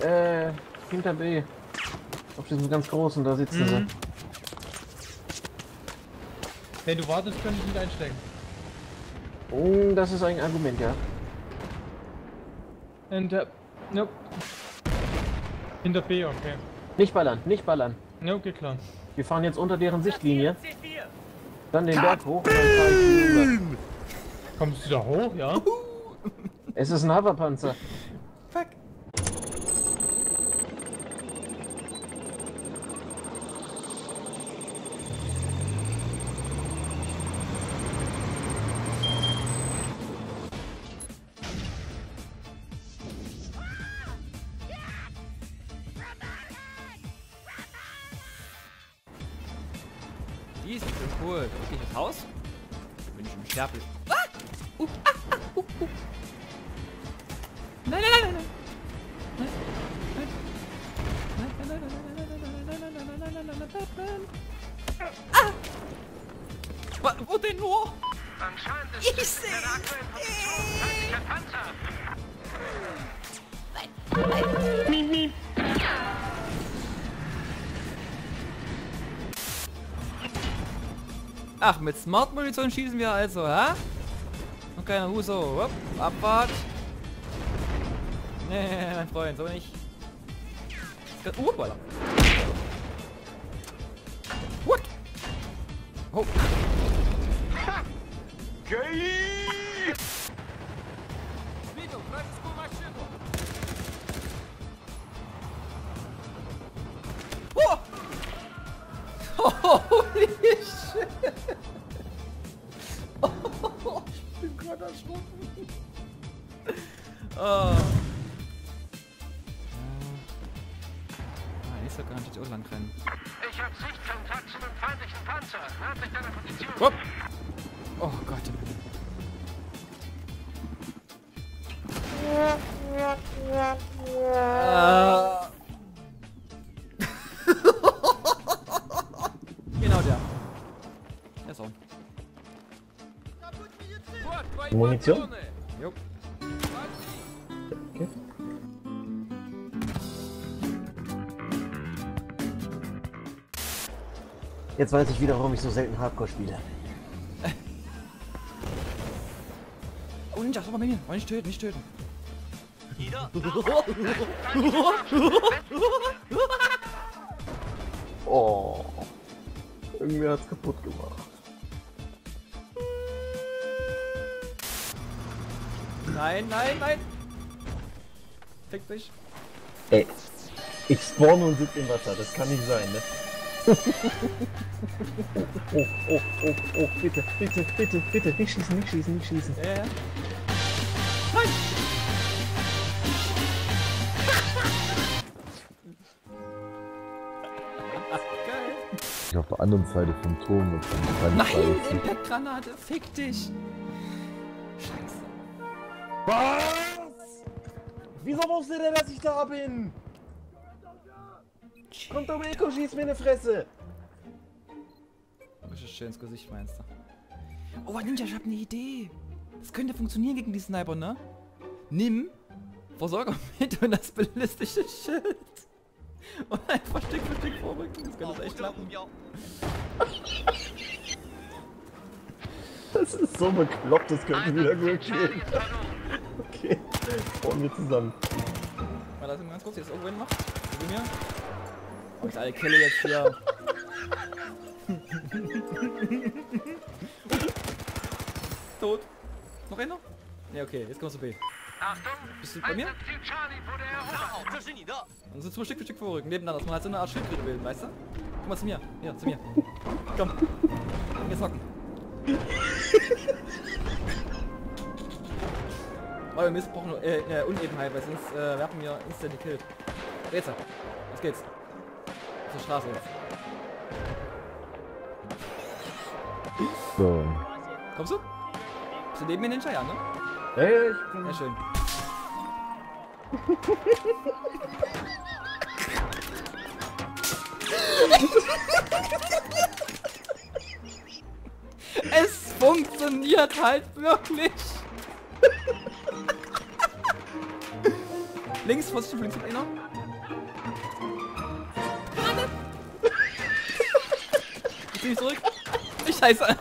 Äh, hinter B. Auf diesem ganz großen, da sitzen Mhm. Wenn du wartest, könnte ich nicht einsteigen. sie. Mm, das ist ein Argument, ja. Hinter. Nope. Hinter B, okay. Nicht ballern, nicht ballern. Ja, okay, klar. Wir fahren jetzt unter deren Sichtlinie. Dann den Berg hoch. Kommst du da hoch, ja? Es ist ein Hoverpanzer. Easy, bin cool. Gehe ich ins Haus? Bin ich unsterblich. Ah! Uh, ah, ah, uh, uh. Nein, nein, nein, nein. Ah! Wo denn nur? Anscheinend ist ich sehe. Nein, nein. Ach, mit Smart-Munition schießen wir also, hä? Und keine Huso. Hopp, Abfahrt. Nee, mein Freund, so nicht. Uh, Baller. What? Oh. Oh! Holy shit! ich bin gerade erschrocken. Oh. Ah, ich soll gar nicht auch lang rennen. Ich habe Sichtkontakt zu einem feindlichen Panzer. Nördlich deiner Position. Hopp. Oh Gott. Ah. Munition? Jo. Jetzt weiß ich wieder, warum ich so selten Hardcore spiele. Oh Ninja, schau mal. Wollen nicht töten, nicht töten. Oh. Irgendwie hat's kaputt gemacht. Nein, nein, nein. Fick dich. Ey, ich spawn und sitze im Wasser, das kann nicht sein, ne? oh, oh, oh, oh, bitte, bitte, bitte, bitte, nicht schießen, nicht schießen, nicht schießen. Ja, ja. Nein! Geil. auf der anderen Seite vom Turm Nein. Impact-Granate, fick dich. Was? Wieso wusste der, dass ich da bin? Kommt Eko, schieß mir in die Fresse. Richtig schön ins Gesicht, meinst du? Oh, Ninja, ich hab eine Idee. Das könnte funktionieren gegen die Sniper, ne? Nimm Versorger mit und das ballistische Schild. Und einfach Stück für Stück vorrücken. Das könnte echt klappen. Das ist so bekloppt, das könnte wieder gut gehen. Bauen wir zusammen. Mal lass ihn mal ganz kurz, jetzt irgendwo noch. Gib mir. Oh, ich alle Kille jetzt hier. Tot. Noch einer? Ne, okay, jetzt kommst du B. Achtung! Bist du bei mir? Und so zwei Stück für Stück vorrücken, nebeneinander, dass man halt so eine Art Schildkröte bilden, weißt du? Komm mal zu mir. Hier, zu mir. Komm. Komm jetzt hocken. Oh, wir müssen brauchen äh, äh, Unebenheit, weil sonst äh, werfen wir instant die Kill. Rätsel. Los geht's. Der Straße jetzt. So. Kommst du? Bist du neben mir, Ninja? Ja, ne? Ja, ja, ich bin Ja, schön. es funktioniert halt wirklich. Links, Vorsicht, links kommt einer. Ich zieh mich zurück. Ich scheiße.